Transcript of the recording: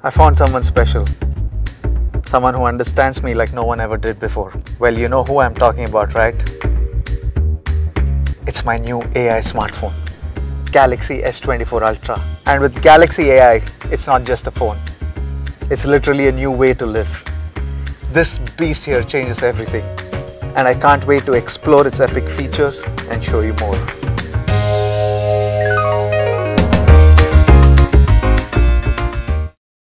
I found someone special. Someone who understands me like no one ever did before. Well, you know who I'm talking about, right? It's my new AI smartphone, Galaxy S24 Ultra. And with Galaxy AI, it's not just a phone. It's literally a new way to live. This beast here changes everything. And I can't wait to explore its epic features and show you more.